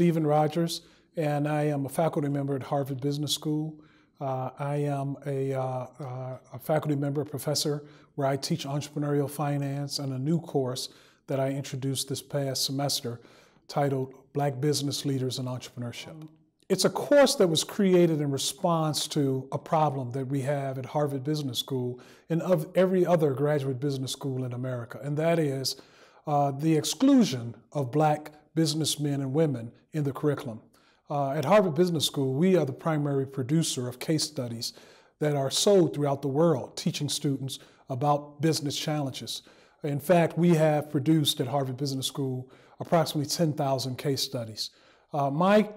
Steven Rogers, and I am a faculty member at Harvard Business School. Uh, I am a, uh, a, faculty member, professor, where I teach entrepreneurial finance and a new course that I introduced this past semester titled Black Business Leaders and Entrepreneurship. It's a course that was created in response to a problem that we have at Harvard Business School and of every other graduate business school in America, and that is uh, the exclusion of black businessmen and women in the curriculum. Uh, at Harvard Business School, we are the primary producer of case studies that are sold throughout the world, teaching students about business challenges. In fact, we have produced at Harvard Business School approximately 10,000 case studies. Uh, my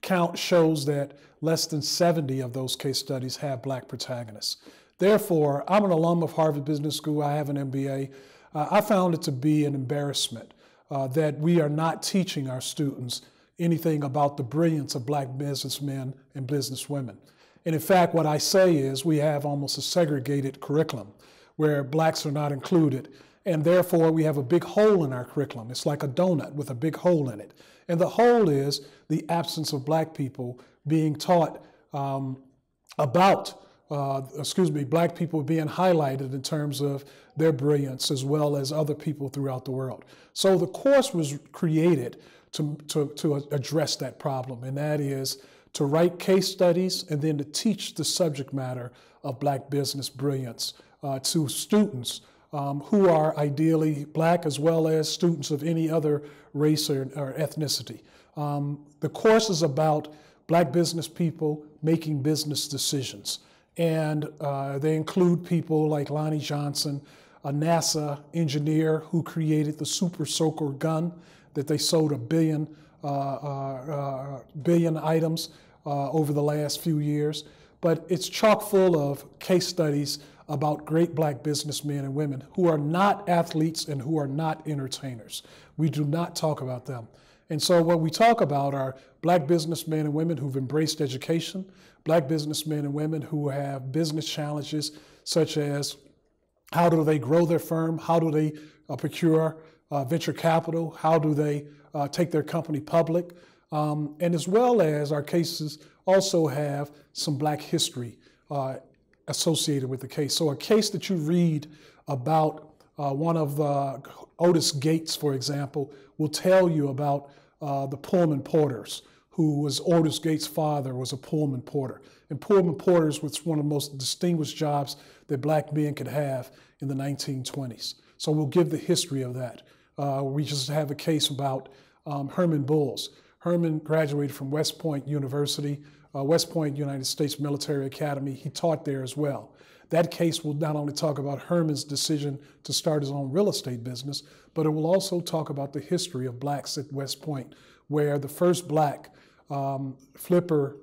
count shows that less than 70 of those case studies have black protagonists. Therefore, I'm an alum of Harvard Business School, I have an MBA. Uh, I found it to be an embarrassment uh, that we are not teaching our students anything about the brilliance of black businessmen and businesswomen. And in fact, what I say is we have almost a segregated curriculum where blacks are not included. And therefore, we have a big hole in our curriculum. It's like a donut with a big hole in it. And the hole is the absence of black people being taught um, about, uh, excuse me, black people being highlighted in terms of their brilliance as well as other people throughout the world. So the course was created to, to, to address that problem, and that is to write case studies and then to teach the subject matter of black business brilliance uh, to students um, who are ideally black as well as students of any other race or, or ethnicity. Um, the course is about black business people making business decisions. And uh, they include people like Lonnie Johnson, a NASA engineer who created the Super Soaker gun that they sold a billion, uh, uh, uh billion items uh, over the last few years. But it's chock full of case studies about great black businessmen and women who are not athletes and who are not entertainers. We do not talk about them. And so what we talk about are black businessmen and women who've embraced education, black businessmen and women who have business challenges such as how do they grow their firm, how do they uh, procure uh, venture capital, how do they uh, take their company public, um, and as well as our cases also have some black history uh, associated with the case. So a case that you read about uh, one of uh, Otis Gates, for example, will tell you about uh, the Pullman Porters, who was Otis Gates' father was a Pullman Porter. And Pullman Porters was one of the most distinguished jobs that black men could have in the 1920s. So we'll give the history of that. Uh, we just have a case about um, Herman Bulls. Herman graduated from West Point University, uh, West Point United States Military Academy. He taught there as well. That case will not only talk about Herman's decision to start his own real estate business, but it will also talk about the history of blacks at West Point, where the first black um, flipper,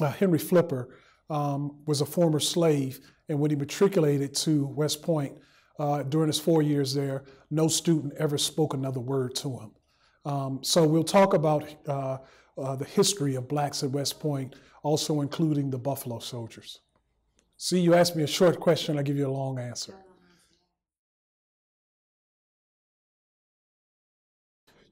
uh, Henry Flipper, um, was a former slave, and when he matriculated to West Point uh, during his four years there, no student ever spoke another word to him. Um, so we'll talk about uh, uh the history of blacks at West Point, also including the Buffalo Soldiers. See, you asked me a short question, I give you a long answer.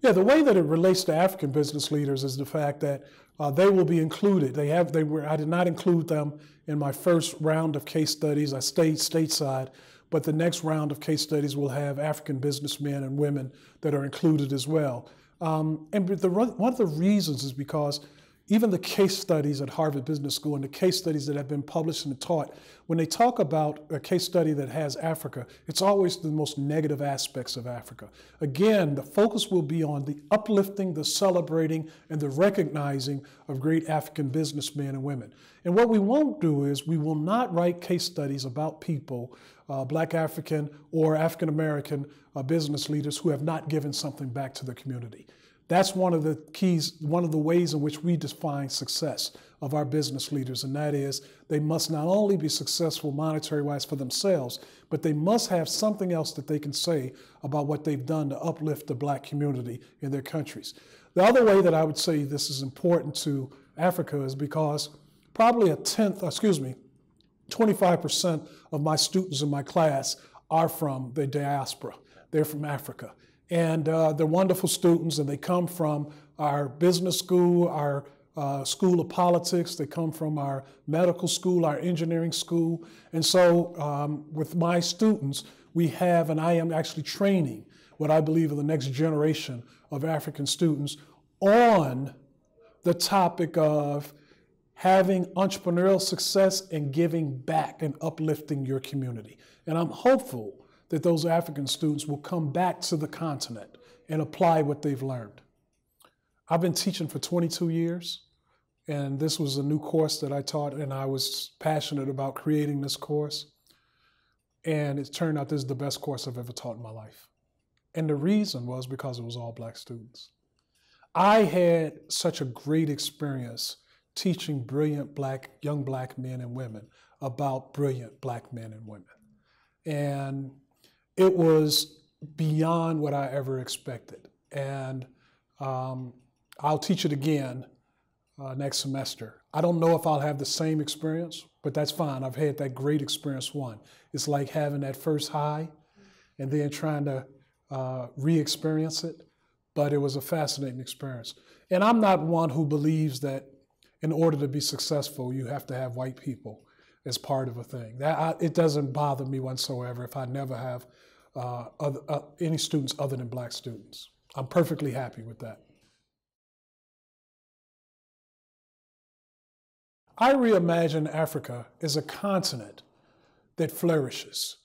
Yeah, the way that it relates to African business leaders is the fact that uh, they will be included. They have, they were, I did not include them in my first round of case studies. I stayed stateside, but the next round of case studies will have African businessmen and women that are included as well. Um, and the, one of the reasons is because even the case studies at Harvard Business School and the case studies that have been published and taught, when they talk about a case study that has Africa, it's always the most negative aspects of Africa. Again, the focus will be on the uplifting, the celebrating, and the recognizing of great African businessmen and women. And what we won't do is we will not write case studies about people, uh, black African or African American uh, business leaders who have not given something back to the community. That's one of the keys, one of the ways in which we define success of our business leaders, and that is they must not only be successful monetary wise for themselves, but they must have something else that they can say about what they've done to uplift the black community in their countries. The other way that I would say this is important to Africa is because probably a tenth, excuse me, 25% of my students in my class are from the diaspora. They're from Africa. And uh, they're wonderful students, and they come from our business school, our uh, School of Politics, they come from our medical school, our engineering school. And so, um, with my students, we have, and I am actually training what I believe are the next generation of African students on the topic of having entrepreneurial success and giving back and uplifting your community. And I'm hopeful that those African students will come back to the continent and apply what they've learned. I've been teaching for 22 years, and this was a new course that I taught, and I was passionate about creating this course. And it turned out this is the best course I've ever taught in my life. And the reason was because it was all black students. I had such a great experience teaching brilliant black, young black men and women about brilliant black men and women. And it was beyond what I ever expected. And um, I'll teach it again uh, next semester. I don't know if I'll have the same experience, but that's fine. I've had that great experience one. It's like having that first high and then trying to uh, re experience it. But it was a fascinating experience. And I'm not one who believes that in order to be successful, you have to have white people as part of a thing. That I, it doesn't bother me whatsoever if I never have uh, other, uh, any students other than black students. I'm perfectly happy with that. I reimagine Africa as a continent that flourishes,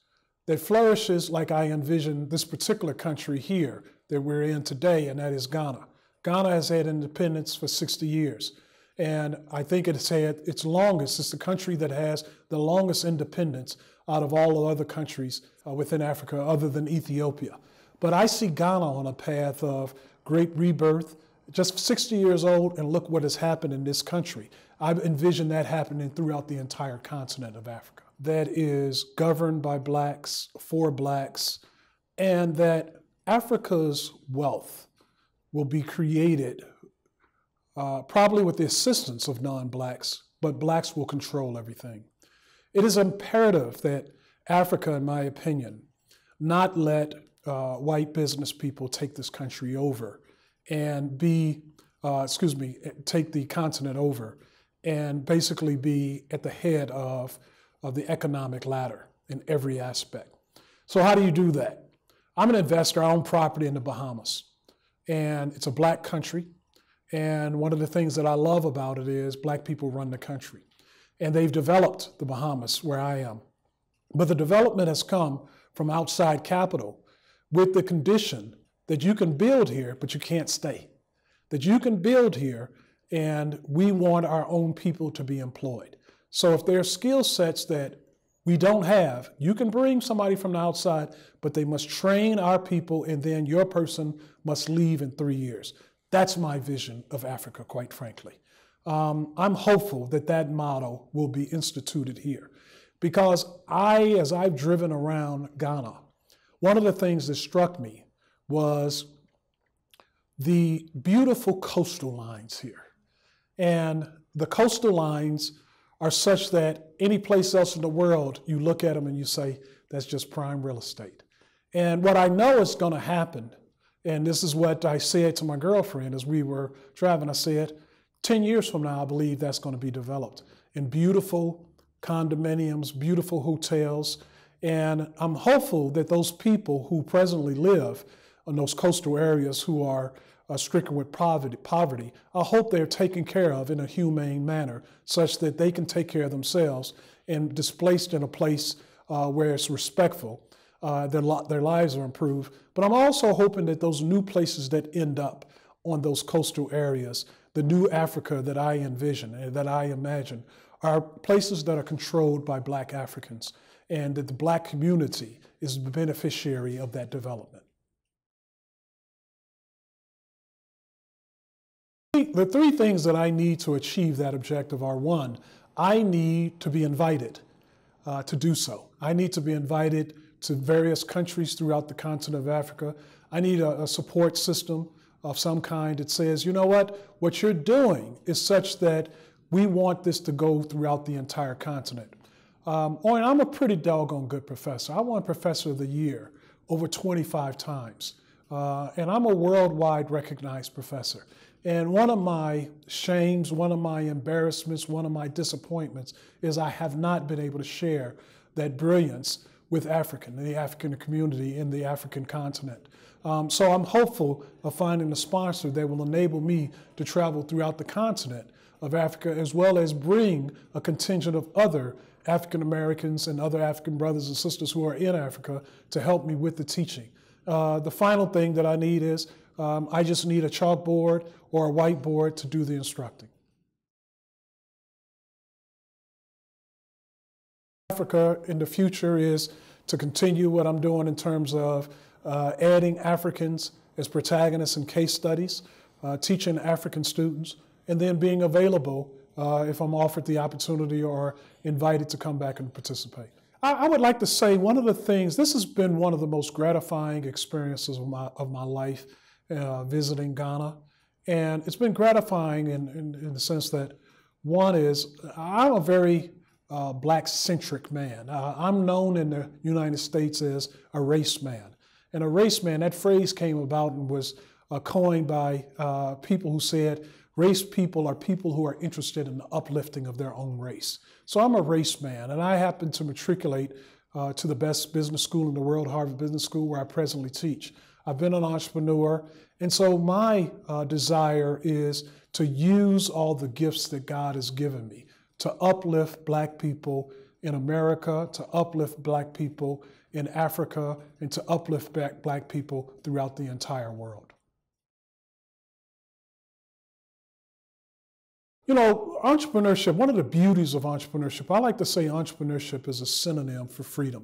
that flourishes like I envision this particular country here that we're in today, and that is Ghana. Ghana has had independence for 60 years. And I think it's had its longest. It's the country that has the longest independence out of all the other countries uh, within Africa, other than Ethiopia. But I see Ghana on a path of great rebirth, just 60 years old, and look what has happened in this country. I envision that happening throughout the entire continent of Africa. That is governed by blacks, for blacks, and that Africa's wealth will be created uh, probably with the assistance of non blacks, but blacks will control everything. It is imperative that Africa, in my opinion, not let uh, white business people take this country over and be, uh, excuse me, take the continent over and basically be at the head of, of the economic ladder in every aspect. So, how do you do that? I'm an investor, I own property in the Bahamas, and it's a black country. And one of the things that I love about it is black people run the country. And they've developed the Bahamas, where I am. But the development has come from outside capital with the condition that you can build here, but you can't stay. That you can build here, and we want our own people to be employed. So if there are skill sets that we don't have, you can bring somebody from the outside, but they must train our people, and then your person must leave in three years. That's my vision of Africa, quite frankly. Um, I'm hopeful that that model will be instituted here because I, as I've driven around Ghana, one of the things that struck me was the beautiful coastal lines here. And the coastal lines are such that any place else in the world, you look at them and you say, that's just prime real estate. And what I know is going to happen and this is what I said to my girlfriend as we were driving. I said, 10 years from now, I believe that's going to be developed in beautiful condominiums, beautiful hotels. And I'm hopeful that those people who presently live in those coastal areas who are uh, stricken with poverty, poverty, I hope they're taken care of in a humane manner such that they can take care of themselves and displaced in a place uh, where it's respectful uh, their, their lives are improved. But I'm also hoping that those new places that end up on those coastal areas, the new Africa that I envision and that I imagine, are places that are controlled by black Africans and that the black community is the beneficiary of that development. The three things that I need to achieve that objective are one, I need to be invited uh, to do so. I need to be invited to various countries throughout the continent of Africa. I need a, a support system of some kind that says, you know what, what you're doing is such that we want this to go throughout the entire continent. Um, oh, I'm a pretty doggone good professor. I won Professor of the Year over 25 times uh, and I'm a worldwide recognized professor. And one of my shames, one of my embarrassments, one of my disappointments is I have not been able to share that brilliance with African, the African community in the African continent. Um, so I'm hopeful of finding a sponsor that will enable me to travel throughout the continent of Africa as well as bring a contingent of other African Americans and other African brothers and sisters who are in Africa to help me with the teaching. Uh, the final thing that I need is um, I just need a chalkboard or a whiteboard to do the instructing. Africa in the future is to continue what I'm doing in terms of uh, adding Africans as protagonists in case studies, uh, teaching African students, and then being available uh, if I'm offered the opportunity or invited to come back and participate. I, I, would like to say one of the things, this has been one of the most gratifying experiences of my, of my life uh, visiting Ghana. And it's been gratifying in, in, in, the sense that one is I'm a very uh, black centric man. Uh, I'm known in the United States as a race man. And a race man, that phrase came about and was uh, coined by uh, people who said race people are people who are interested in the uplifting of their own race. So I'm a race man, and I happen to matriculate uh, to the best business school in the world, Harvard Business School, where I presently teach. I've been an entrepreneur, and so my uh, desire is to use all the gifts that God has given me to uplift black people in America, to uplift black people in Africa, and to uplift black, black people throughout the entire world. You know, entrepreneurship, one of the beauties of entrepreneurship, I like to say entrepreneurship is a synonym for freedom.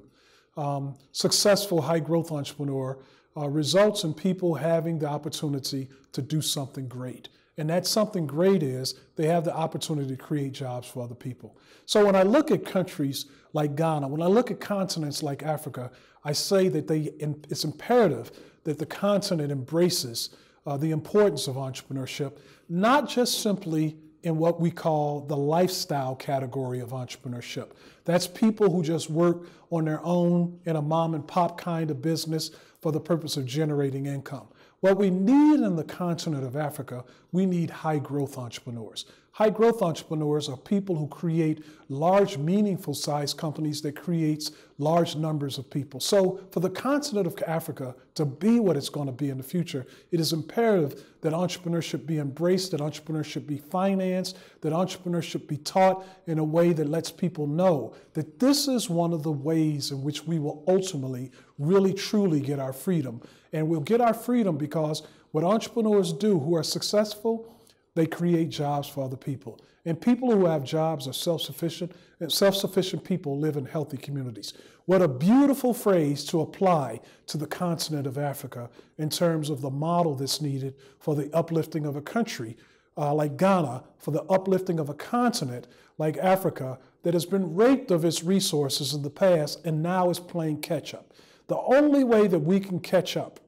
Um, successful high growth entrepreneur uh, results in people having the opportunity to do something great. And that's something great is they have the opportunity to create jobs for other people. So when I look at countries like Ghana, when I look at continents like Africa, I say that they, it's imperative that the continent embraces uh, the importance of entrepreneurship, not just simply in what we call the lifestyle category of entrepreneurship. That's people who just work on their own in a mom and pop kind of business for the purpose of generating income. What we need in the continent of Africa, we need high growth entrepreneurs. High growth entrepreneurs are people who create large, meaningful sized companies that creates large numbers of people. So for the continent of Africa to be what it's going to be in the future, it is imperative that entrepreneurship be embraced, that entrepreneurship be financed, that entrepreneurship be taught in a way that lets people know that this is one of the ways in which we will ultimately really truly get our freedom. And we'll get our freedom because what entrepreneurs do who are successful, they create jobs for other people. And people who have jobs are self sufficient, and self sufficient people live in healthy communities. What a beautiful phrase to apply to the continent of Africa in terms of the model that's needed for the uplifting of a country uh, like Ghana, for the uplifting of a continent like Africa that has been raped of its resources in the past and now is playing catch up. The only way that we can catch up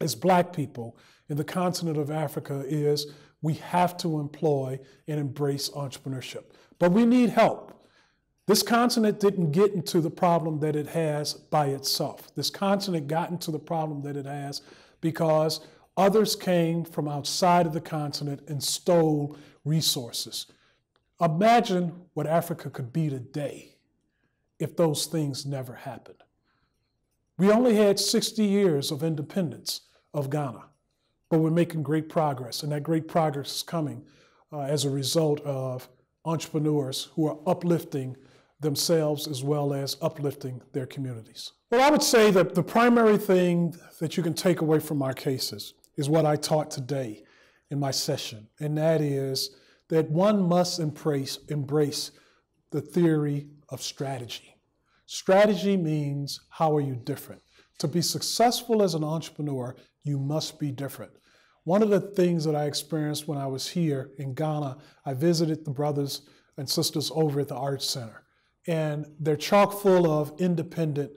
as black people in the continent of Africa is we have to employ and embrace entrepreneurship. But we need help. This continent didn't get into the problem that it has by itself. This continent got into the problem that it has because others came from outside of the continent and stole resources. Imagine what Africa could be today if those things never happened. We only had 60 years of independence of Ghana. But we're making great progress, and that great progress is coming uh, as a result of entrepreneurs who are uplifting themselves as well as uplifting their communities. Well, I would say that the primary thing that you can take away from our cases is what I taught today in my session, and that is that one must embrace, embrace the theory of strategy. Strategy means how are you different? To be successful as an entrepreneur, you must be different. One of the things that I experienced when I was here in Ghana, I visited the brothers and sisters over at the Arts Center, and they're chock full of independent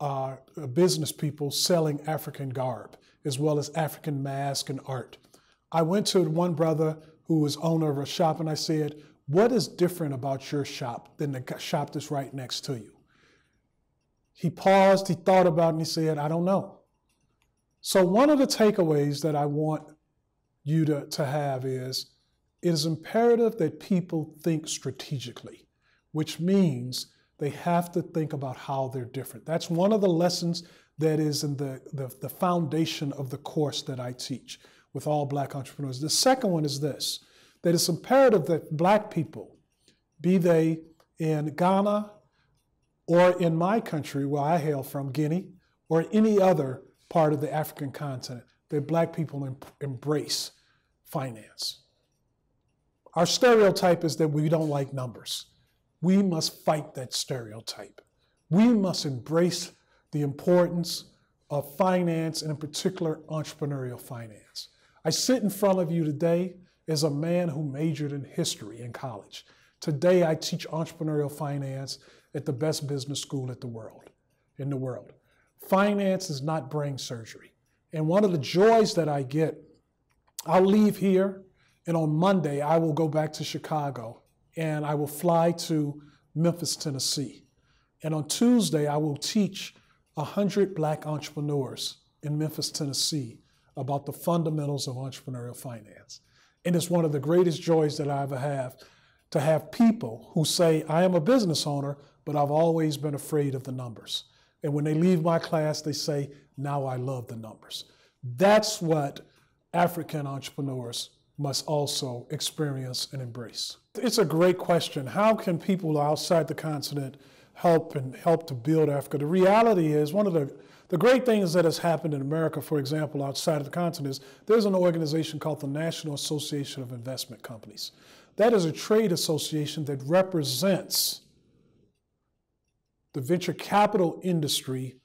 uh, business people selling African garb as well as African mask and art. I went to one brother who was owner of a shop and I said, What is different about your shop than the shop that's right next to you? He paused, he thought about it, and he said, I don't know. So, one of the takeaways that I want you to, to have is it is imperative that people think strategically, which means they have to think about how they're different. That's one of the lessons that is in the, the, the foundation of the course that I teach with all black entrepreneurs. The second one is this that it's imperative that black people, be they in Ghana or in my country where I hail from, Guinea, or any other part of the African continent, that black people em- embrace finance. Our stereotype is that we don't like numbers. We must fight that stereotype. We must embrace the importance of finance and, in particular, entrepreneurial finance. I sit in front of you today as a man who majored in history in college. Today, I teach entrepreneurial finance at the best business school at the world, in the world. Finance is not brain surgery. And one of the joys that I get, I'll leave here, and on Monday, I will go back to Chicago and I will fly to Memphis, Tennessee. And on Tuesday, I will teach 100 black entrepreneurs in Memphis, Tennessee about the fundamentals of entrepreneurial finance. And it's one of the greatest joys that I ever have to have people who say, I am a business owner, but I've always been afraid of the numbers. And when they leave my class, they say, now I love the numbers. That's what African entrepreneurs must also experience and embrace. It's a great question. How can people outside the continent help and help to build Africa? The reality is one of the the great things that has happened in America, for example, outside of the continent, is there's an organization called the National Association of Investment Companies. That is a trade association that represents the venture capital industry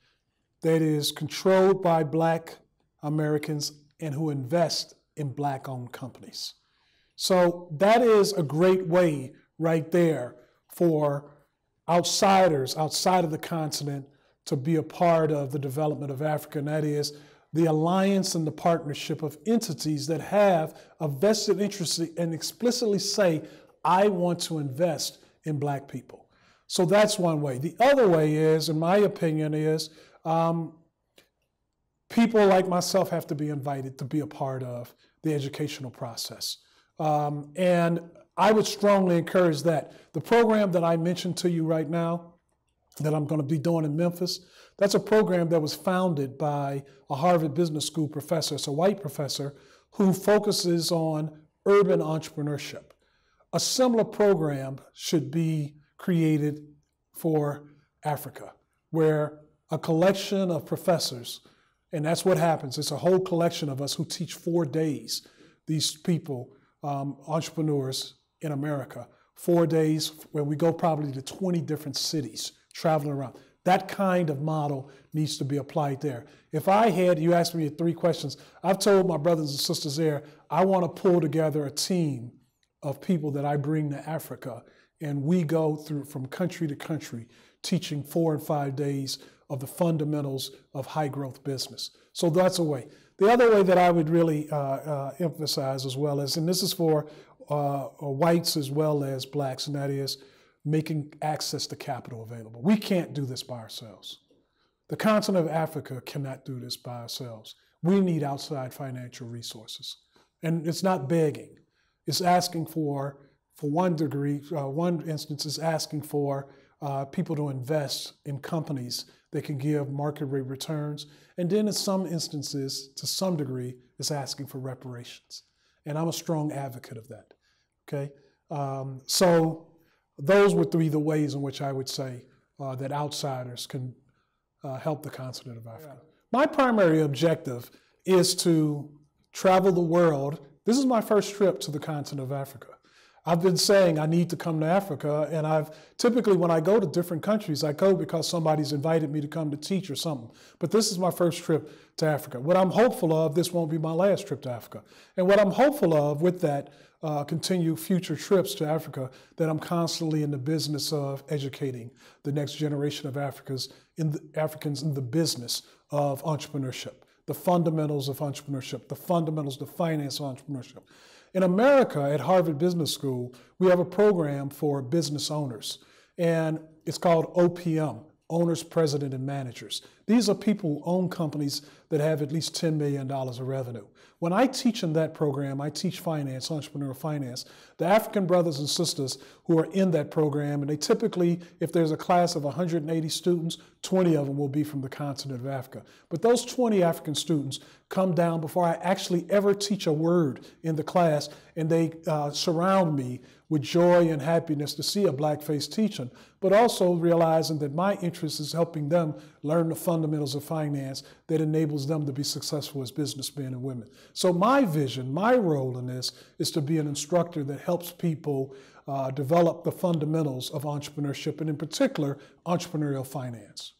that is controlled by black Americans and who invest in black owned companies. So that is a great way right there for outsiders outside of the continent to be a part of the development of Africa, and that is the alliance and the partnership of entities that have a vested interest and explicitly say, I want to invest in black people. So that's one way. The other way is, in my opinion, is um, people like myself have to be invited to be a part of the educational process. Um, and I would strongly encourage that. The program that I mentioned to you right now, that I'm going to be doing in Memphis, that's a program that was founded by a Harvard Business School professor, it's a white professor, who focuses on urban entrepreneurship. A similar program should be created for Africa, where a collection of professors, and that's what happens, it's a whole collection of us who teach four days, these people, um, entrepreneurs in America, four days where we go probably to 20 different cities, traveling around. That kind of model needs to be applied there. If I had, you asked me three questions, I've told my brothers and sisters there, I want to pull together a team of people that I bring to Africa, and we go through from country to country, teaching four and five days of the fundamentals of high growth business. So that's a way. The other way that I would really uh, uh, emphasize as well is, and this is for uh, whites as well as blacks, and that is making access to capital available. We can't do this by ourselves. The continent of Africa cannot do this by ourselves. We need outside financial resources. And it's not begging, it's asking for, for one degree, uh, one instance is asking for uh, people to invest in companies that can give market rate returns. And then in some instances, to some degree, it's asking for reparations. And I'm a strong advocate of that. Okay? Um, so those would be the ways in which I would say uh, that outsiders can uh, help the continent of Africa. Yeah. My primary objective is to travel the world. This is my first trip to the continent of Africa. I've been saying I need to come to Africa, and I've typically, when I go to different countries, I go because somebody's invited me to come to teach or something. But this is my first trip to Africa. What I'm hopeful of, this won't be my last trip to Africa. And what I'm hopeful of with that uh, continue future trips to Africa, that I'm constantly in the business of educating the next generation of Africans in the, Africans in the business of entrepreneurship, the fundamentals of entrepreneurship, the fundamentals of finance entrepreneurship. In America, at Harvard Business School, we have a program for business owners, and it's called OPM, Owners, President, and Managers. These are people who own companies that have at least $10 million of revenue. When I teach in that program, I teach finance, entrepreneurial finance. The African brothers and sisters who are in that program, and they typically, if there's a class of 180 students, 20 of them will be from the continent of Africa. But those 20 African students come down before I actually ever teach a word in the class, and they uh, surround me with joy and happiness to see a black face teaching, but also realizing that my interest is helping them learn the fundamentals of finance that enables them to be successful as businessmen and women. So my vision, my role in this is to be an instructor that helps people uh, develop the fundamentals of entrepreneurship and in particular, entrepreneurial finance.